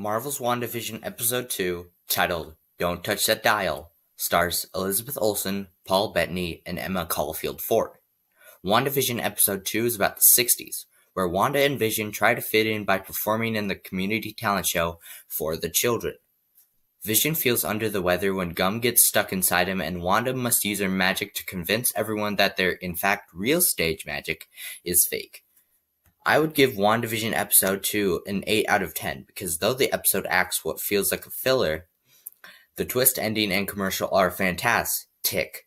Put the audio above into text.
Marvel's WandaVision Episode 2, titled Don't Touch That Dial, stars Elizabeth Olsen, Paul Bettany, and Emma Caulfield Ford. WandaVision Episode 2 is about the 60s, where Wanda and Vision try to fit in by performing in the community talent show for the children. Vision feels under the weather when gum gets stuck inside him, and Wanda must use her magic to convince everyone that their, in fact, real stage magic is fake. I would give WandaVision episode 2 an 8 out of 10 because though the episode acts what feels like a filler, the twist ending and commercial are fantastic.